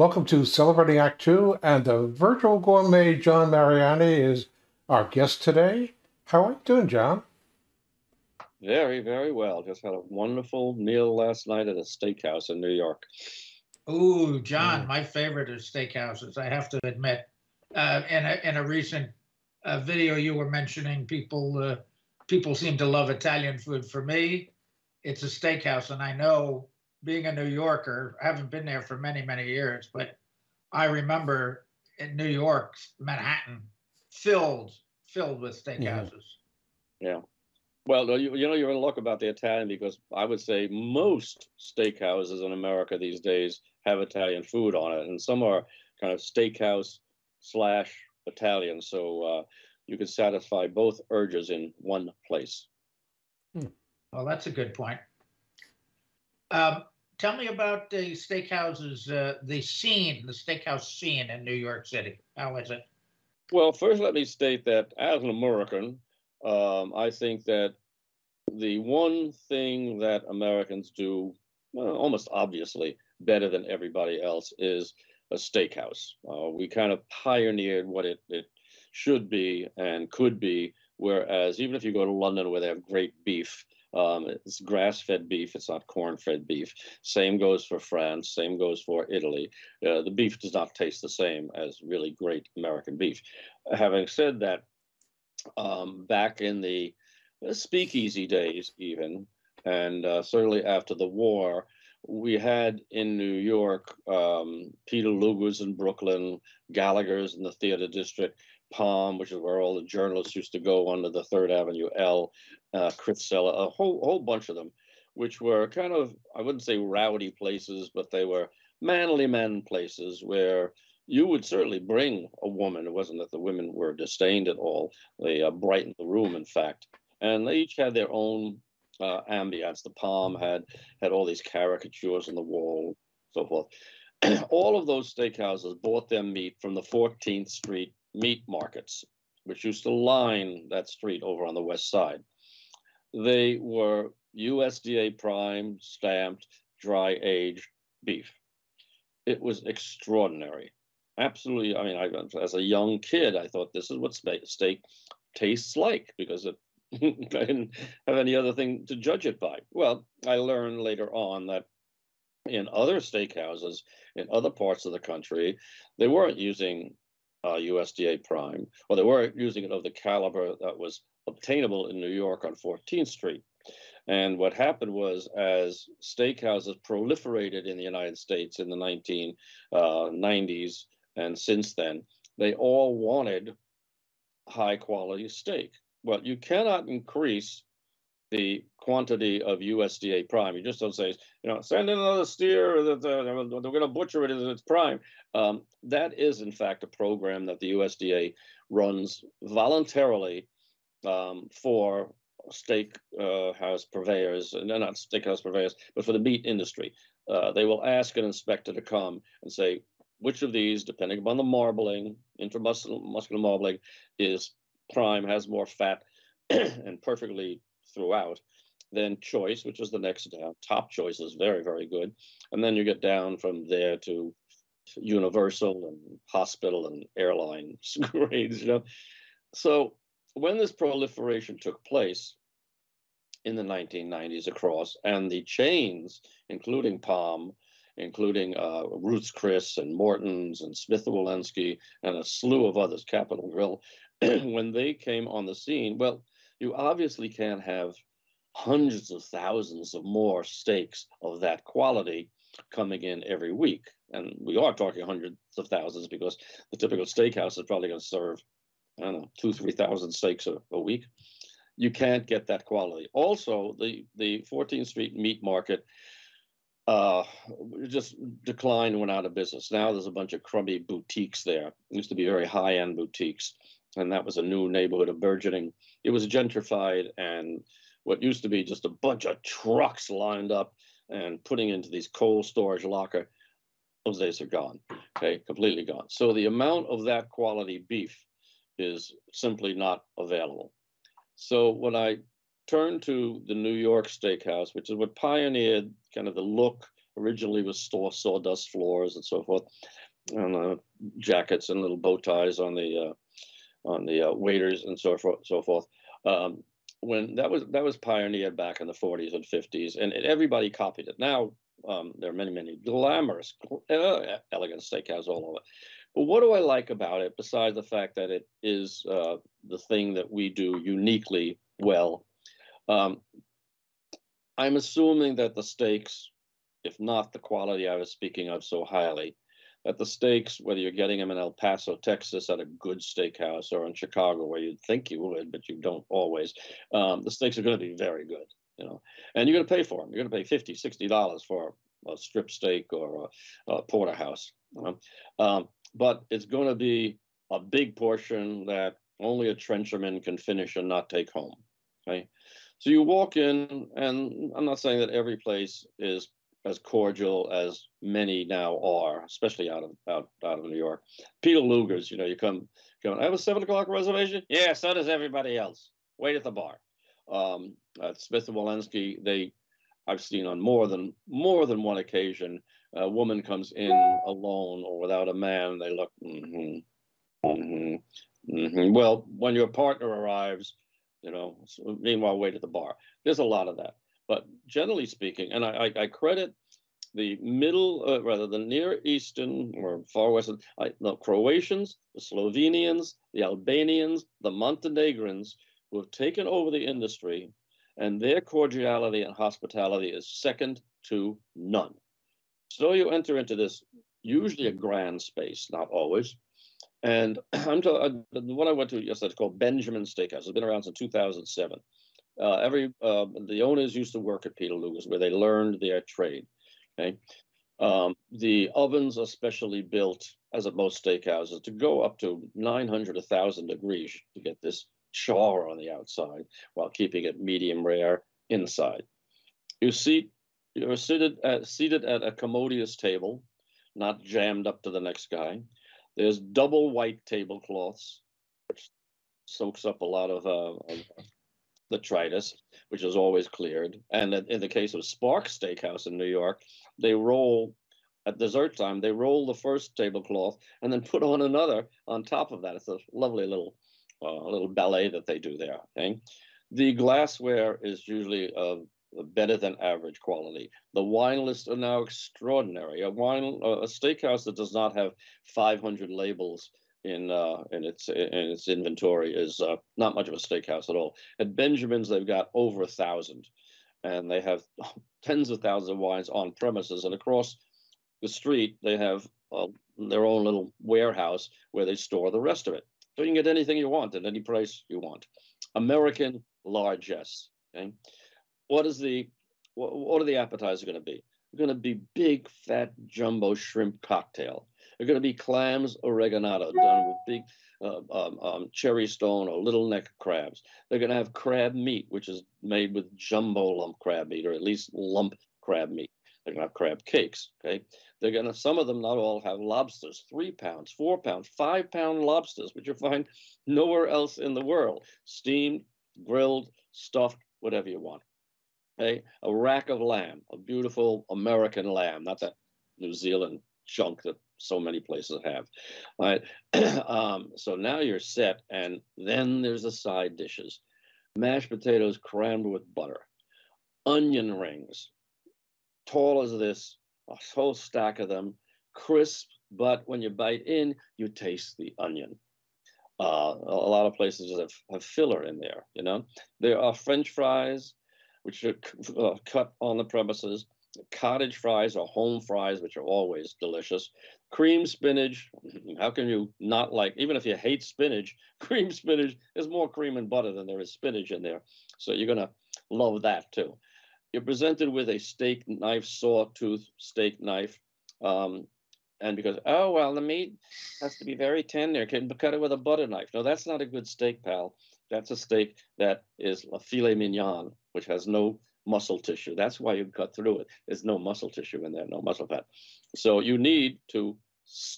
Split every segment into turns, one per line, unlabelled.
Welcome to Celebrating Act Two, and the virtual gourmet John Mariani is our guest today. How are you doing, John?
Very, very well. Just had a wonderful meal last night at a steakhouse in New York.
Ooh, John, my favorite is steakhouses. I have to admit. Uh, in a in a recent uh, video, you were mentioning people uh, people seem to love Italian food. For me, it's a steakhouse, and I know being a New Yorker, I haven't been there for many, many years, but I remember in New York, Manhattan, filled filled with steakhouses.
Yeah. Well, you, you know, you're in luck about the Italian because I would say most steakhouses in America these days have Italian food on it, and some are kind of steakhouse slash Italian. So uh, you can satisfy both urges in one place.
Well, that's a good point. Um, tell me about the steakhouses, uh, the scene, the steakhouse scene in New York City. How is it?
Well, first, let me state that as an American, um, I think that the one thing that Americans do, well, almost obviously, better than everybody else is a steakhouse. Uh, we kind of pioneered what it, it should be and could be, whereas even if you go to London where they have great beef, um, it's grass fed beef, it's not corn fed beef. Same goes for France, same goes for Italy. Uh, the beef does not taste the same as really great American beef. Having said that, um, back in the speakeasy days, even, and uh, certainly after the war, we had in New York um, Peter Luger's in Brooklyn, Gallagher's in the theater district, Palm, which is where all the journalists used to go under the Third Avenue L, uh, Cella, a whole whole bunch of them, which were kind of I wouldn't say rowdy places, but they were manly men places where you would certainly bring a woman. It wasn't that the women were disdained at all. They uh, brightened the room, in fact, and they each had their own uh, ambience. The Palm had had all these caricatures on the wall, so forth. all of those steakhouses bought their meat from the 14th Street meat markets, which used to line that street over on the west side. They were USDA prime, stamped, dry aged beef. It was extraordinary. Absolutely. I mean, I, as a young kid, I thought this is what steak tastes like because it, I didn't have any other thing to judge it by. Well, I learned later on that in other steakhouses in other parts of the country, they weren't using uh, USDA prime, or they were using it of the caliber that was obtainable in New York on 14th Street. And what happened was, as steakhouses proliferated in the United States in the 1990s uh, and since then, they all wanted high quality steak. Well, you cannot increase the quantity of USDA prime. You just don't say, you know, send in another steer, that they're going to butcher it as its prime. Um, that is, in fact, a program that the USDA runs voluntarily um, for steak uh, purveyors, no, not steakhouse purveyors, but for the meat industry. Uh, they will ask an inspector to come and say, which of these, depending upon the marbling, intramuscular marbling, is prime, has more fat, and perfectly throughout. Then choice, which is the next down. Top choice is very, very good. And then you get down from there to universal and hospital and airline grades, you know. So when this proliferation took place in the 1990s across, and the chains, including Palm, including uh, Chris and Morton's and Smith Wollensky and a slew of others, Capital Grille, when they came on the scene, well, you obviously can't have hundreds of thousands of more steaks of that quality coming in every week. And we are talking hundreds of thousands because the typical steakhouse is probably going to serve, I don't know, two, 3,000 steaks a, a week. You can't get that quality. Also, the, the 14th Street meat market uh, just declined, went out of business. Now there's a bunch of crummy boutiques there. It used to be very high end boutiques and that was a new neighborhood of burgeoning. It was gentrified, and what used to be just a bunch of trucks lined up and putting into these coal storage locker, those days are gone. Okay, completely gone. So the amount of that quality beef is simply not available. So when I turned to the New York Steakhouse, which is what pioneered kind of the look originally was store sawdust floors and so forth, and uh, jackets and little bow ties on the uh, on the uh, waiters and so forth. So forth. Um, when that was that was pioneered back in the 40s and 50s, and, and everybody copied it. Now um, there are many many glamorous, uh, elegant steakhouses all over. But what do I like about it besides the fact that it is uh, the thing that we do uniquely well? Um, I'm assuming that the steaks, if not the quality I was speaking of so highly, that the steaks, whether you're getting them in El Paso, Texas, at a good steakhouse, or in Chicago, where you'd think you would, but you don't always, um, the steaks are going to be very good, you know, and you're going to pay for them. You're going to pay 50 60 dollars for a strip steak or a, a porterhouse. You know? um, but it's going to be a big portion that only a trencherman can finish and not take home. Okay. So you walk in, and I'm not saying that every place is as cordial as many now are, especially out of out, out of New York. Peter Luger's, you know, you come going, I have a seven o'clock reservation. Yeah, so does everybody else. Wait at the bar. Um, at Smith and Wollensky, they I've seen on more than more than one occasion a woman comes in alone or without a man, they look, mm-hmm, mm-hmm, mm-hmm. well, when your partner arrives, you know, meanwhile, wait at the bar. There's a lot of that. But generally speaking, and I, I, I credit the middle, uh, rather the Near Eastern or Far Western, I, the Croatians, the Slovenians, the Albanians, the Montenegrins, who have taken over the industry, and their cordiality and hospitality is second to none. So you enter into this usually a grand space, not always. And I'm uh, the one I went to yesterday is called Benjamin Steakhouse. It's been around since 2007. Uh, every uh, the owners used to work at Peter Luger's where they learned their trade. Okay, um, the ovens are specially built, as at most steakhouses, to go up to 900, 1,000 degrees to get this char on the outside while keeping it medium rare inside. You see you're seated at, seated at a commodious table, not jammed up to the next guy. There's double white tablecloths, which soaks up a lot of, uh, of detritus, which is always cleared. And in the case of Sparks Steakhouse in New York, they roll at dessert time. They roll the first tablecloth and then put on another on top of that. It's a lovely little uh, little ballet that they do there. Okay, the glassware is usually of better than average quality. The wine lists are now extraordinary. A wine, a steakhouse that does not have 500 labels in uh, in its in its inventory is uh, not much of a steakhouse at all. At Benjamin's, they've got over a thousand, and they have tens of thousands of wines on premises. And across the street, they have uh, their own little warehouse where they store the rest of it. So you can get anything you want at any price you want. American largesse. Okay what is the what, what are the appetizers going to be? They're going to be big, fat, jumbo shrimp cocktail. They're going to be clams oreganata done with big uh, um, um, cherry stone or little neck crabs. They're going to have crab meat, which is made with jumbo lump crab meat or at least lump crab meat. They're going to have crab cakes. Okay. They're going to, some of them, not all, have lobsters, three pounds, four pounds, five pound lobsters, which you'll find nowhere else in the world. Steamed, grilled, stuffed, whatever you want a, a rack of lamb, a beautiful American lamb, not that New Zealand junk that so many places have. Right? um, so now you're set, and then there's the side dishes mashed potatoes crammed with butter, onion rings, tall as this, a whole stack of them, crisp, but when you bite in, you taste the onion. Uh, a lot of places have, have filler in there, you know. There are French fries, which are uh, cut on the premises, cottage fries or home fries, which are always delicious. Cream spinach, how can you not like, even if you hate spinach, cream spinach, there's more cream and butter than there is spinach in there. So you're going to love that too. You're presented with a steak knife, sawtooth steak knife. Um, and because, oh, well, the meat has to be very tender, can cut it with a butter knife. No, that's not a good steak, pal. That's a steak that is a filet mignon, which has no muscle tissue. That's why you cut through it. There's no muscle tissue in there, no muscle fat. So you need to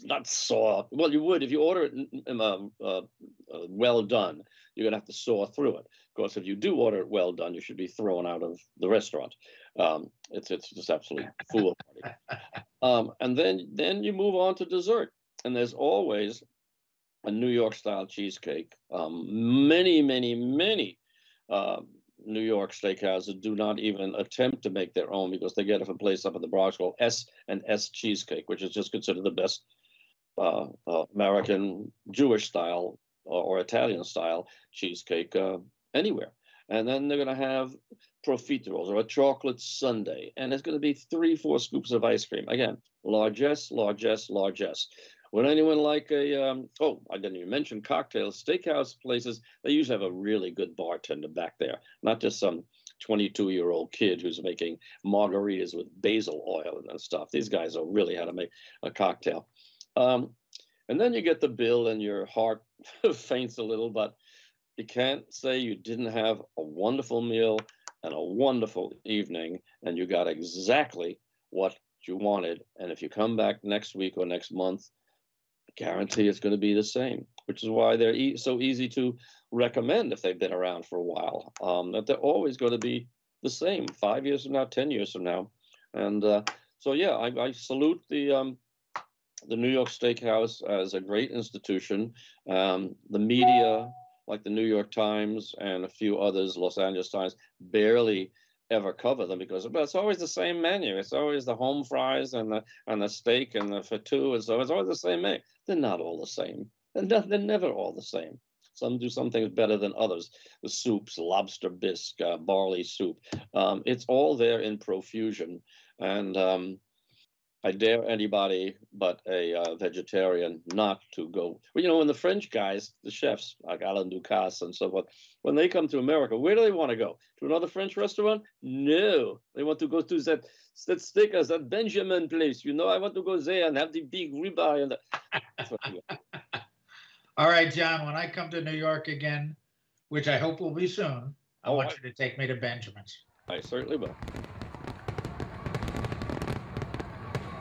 not saw. Well, you would if you order it uh, uh, uh, well done. You're gonna have to saw through it. Of course, if you do order it well done, you should be thrown out of the restaurant. Um, it's it's just absolutely foolhardy. Um, and then then you move on to dessert, and there's always a New York style cheesecake. Um, many many many uh, New York steakhouses do not even attempt to make their own because they get it from a place up in the Bronx called S and S Cheesecake, which is just considered the best uh, uh, American Jewish style or, or, Italian style cheesecake uh, anywhere. And then they're going to have profiteroles or a chocolate sundae, and it's going to be three, four scoops of ice cream. Again, largesse, largesse, largesse. Would anyone like a? Um, oh, I didn't even mention cocktails. Steakhouse places they usually have a really good bartender back there, not just some 22 year old kid who's making margaritas with basil oil and stuff. These guys know really how to make a cocktail. Um, and then you get the bill, and your heart faints a little, but you can't say you didn't have a wonderful meal and a wonderful evening, and you got exactly what you wanted. And if you come back next week or next month guarantee it's going to be the same, which is why they're e- so easy to recommend if they've been around for a while. Um, that they're always going to be the same five years from now, ten years from now, and uh, so yeah, I, I salute the um, the New York Steakhouse as a great institution. Um, the media, like the New York Times and a few others, Los Angeles Times, barely ever cover them because but it's always the same menu. It's always the home fries and the and the steak and the fatou, and so it's always the same menu. They're not all the same. They're, they're never all the same. Some do some things better than others. The soups, lobster bisque, uh, barley soup. Um, it's all there in profusion, and um, I dare anybody but a uh, vegetarian not to go. Well, you know, when the French guys, the chefs like Alain Ducasse and so forth, when they come to America, where do they want to go? To another French restaurant? No, they want to go to that that stickers, that Benjamin place. You know, I want to go there and have the big ribeye and. The...
All right, John. When I come to New York again, which I hope will be soon, I oh, want I... you to take me to Benjamin's.
I certainly will.